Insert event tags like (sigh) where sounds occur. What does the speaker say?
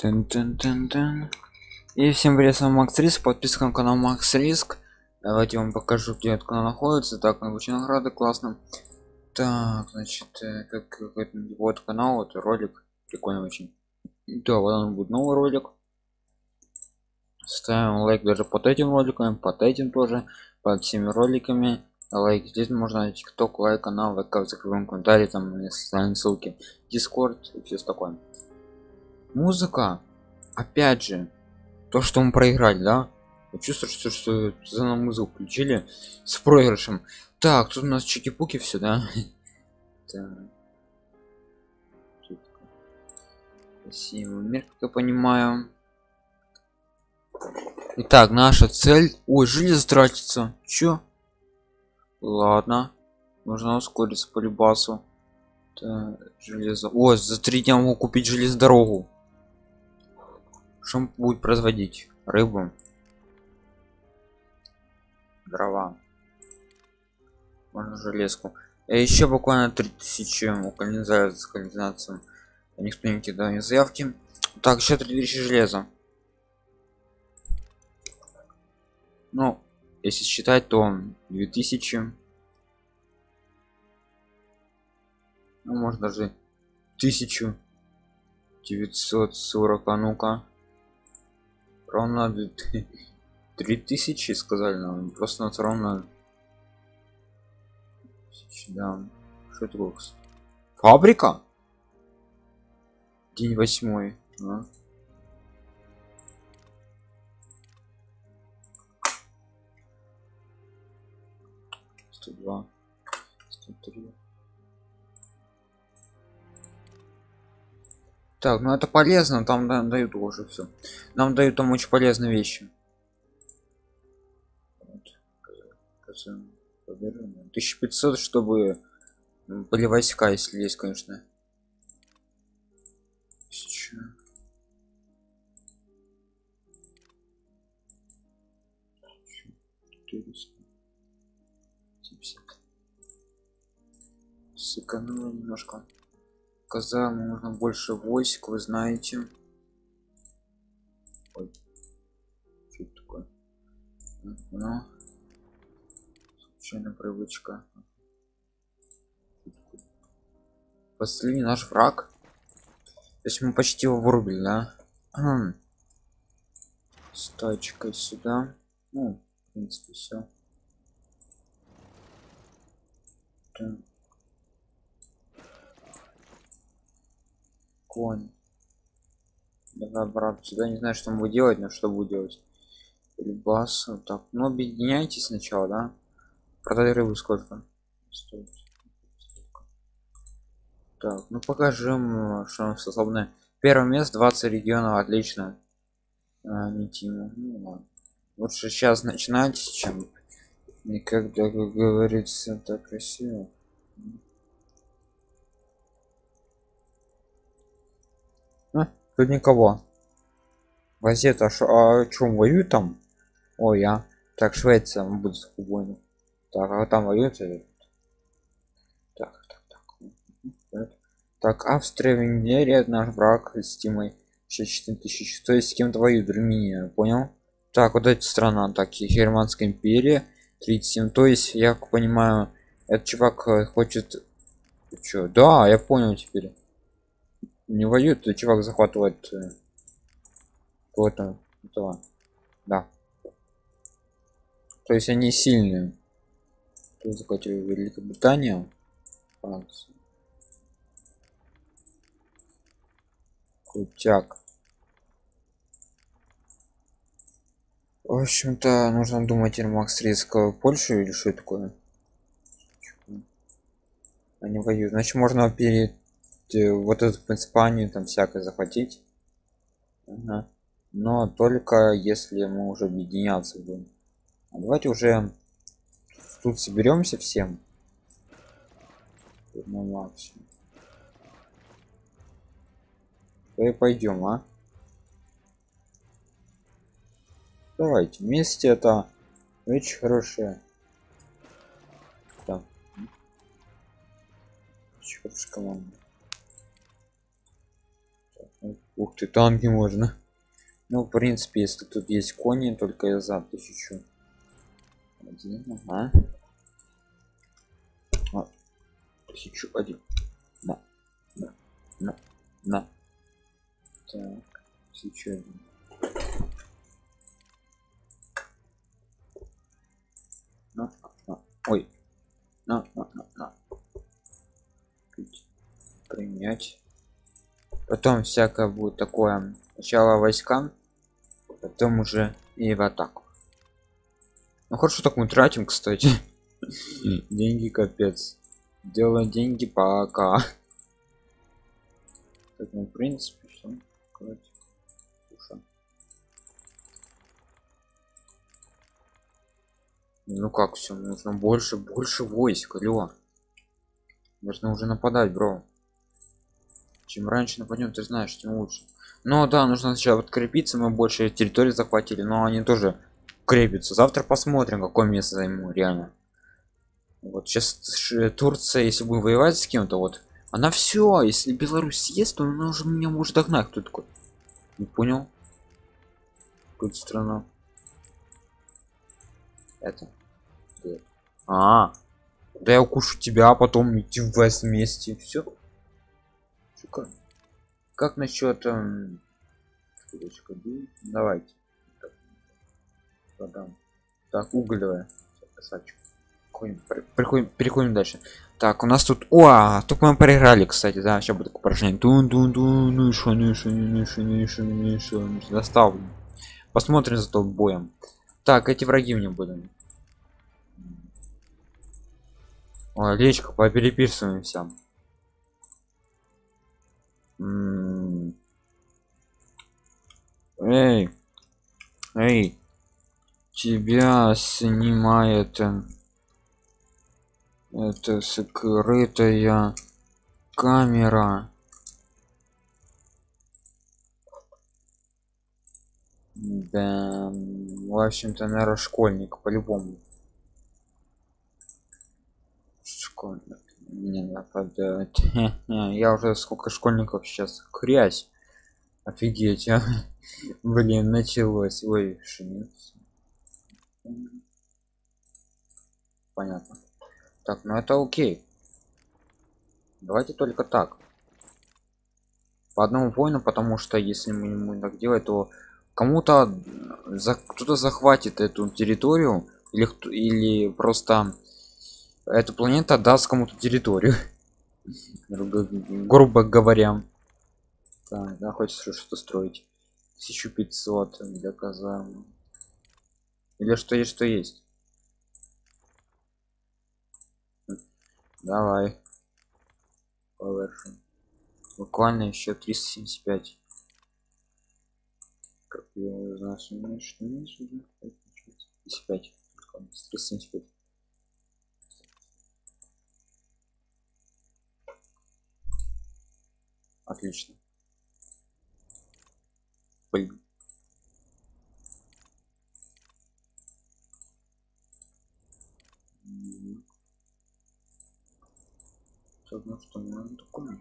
Тын -тын -тын -тын. И всем привет, с вами Макс Риск, подписка на канал Макс Риск. Давайте я вам покажу, где этот канал находится. Так, очень награды, классно. Так, значит, э, как, как вот канал, вот ролик, прикольный очень. Да, вот он будет новый ролик. Ставим лайк даже под этим роликом, под этим тоже, под всеми роликами. Лайк здесь можно тикток, лайк, канал, ВК, закрываем комментарии, там социальные ссылки, дискорд и все такое музыка опять же то что мы проиграли да я чувствую что, что за нам музыку включили с проигрышем так тут у нас чики-пуки все да (laughs) спасибо мир как я понимаю Итак, наша цель. Ой, железо тратится. Чё? Ладно. Нужно ускориться по любасу. железо. О, за три дня могу купить железнодорогу. Что будет производить? Рыбу. Дрова. Можно железку. А еще буквально 3000 у канализации. Никто не кидает заявки. Так, еще 3000 железа. Ну, если считать, то 2000. Ну, может даже 1940, а ну-ка ровно 3000 (laughs) сказали нам. Просто нас ровно да. Что это фабрика? День восьмой а? сто два сто три так ну это полезно там да, дают уже все нам дают там очень полезные вещи. Вот. 1500 чтобы были войска если есть конечно. 1000 сэкономила немножко казарму нужно больше войск вы знаете. Ой. Что это такое? Ну случайная привычка. Последний наш враг? То есть мы почти его вырубили да? С тачкой сюда. Ну в принципе все конь. Давай брат сюда не знаю что он будет делать но что будет делать. Рыбас, так. Ну объединяйтесь сначала да? Продай рыбу сколько? Так ну покажем что он способны первое место 20 регионов отлично. А, не тиму. Ну, лучше сейчас начинать чем никогда как говорится так красиво тут никого. Газета а чем воюют там? Ой я так швеция будет спокойно так а там воюют? Так так так. Так австрия венгерия наш враг с тимой 64 тысячи то есть с кем-то воюет румыния понял? Так вот эта страна так и германская империя 37 то есть я понимаю этот чувак э, хочет что да я понял теперь не воюет то чувак захватывает э, кого-то этого. Да. То есть они сильные. Кто захватил великобритания францию крутяк. В общем-то нужно думать макс риск польшу или что такое? Они воюют. Значит можно перед вот эту Испанию там всякое захватить. Ага. но только если мы уже объединяться будем. А давайте уже тут соберемся всем. На максимум. И пойдем а? Давайте вместе это очень хорошая да. очень хорошая команда Ух ты, танки можно. Ну, в принципе, если тут есть кони, только я за тысячу. Один, ага. А, тысячу один. На, на, на, на. Так, тысячу один. На, на, ой. На, на, на, на. Принять. Потом всякое будет такое. Сначала войска, потом уже и в атаку. Ну хорошо так мы тратим, кстати. деньги капец. Делаем деньги пока. Так, ну, в принципе, все. Ну как все, нужно больше, больше войск, алло. Нужно уже нападать, бро. Чем раньше нападем, ты знаешь, тем лучше. Ну да, нужно сначала подкрепиться, мы больше территории захватили, но они тоже крепятся. Завтра посмотрим, какое место займу, реально. Вот сейчас Турция, если будем воевать с кем-то, вот, она все, если Беларусь есть, то она уже меня может догнать. Кто такой? Не понял? Какая страна? Это. А, да я укушу тебя, а потом идти в вместе. Все. Шикарно. Как насчет эм... давайте. Продам. Так уголевая переходим, переходим дальше. Так у нас тут о только мы проиграли кстати да сейчас будет упражнение. Тун тун тун ну шо ну шо ну шо ну шо ну шо достал посмотрим за тот боем. Так эти враги мне будут. Ой, лечка попереписываемся Эй, эй, тебя снимает э, это скрытая камера. Да, в общем-то, наверное, школьник по-любому. Школьник не нападает. (laughs) Я уже сколько школьников сейчас грязь. Офигеть, а? Блин, началось. Ой, шинец. Понятно. Так, ну это окей. Давайте только так. По одному воину, потому что если мы не будем так делать, то кому-то за кто-то захватит эту территорию или или просто эта планета даст кому-то территорию (laughs) грубо говоря так, да, хочется что-то строить 1500 для казармы или что есть что есть? Давай. Поверху буквально еще 375 как я узнал что меньше меньше 55 375 отлично блин Все одно, что не документ.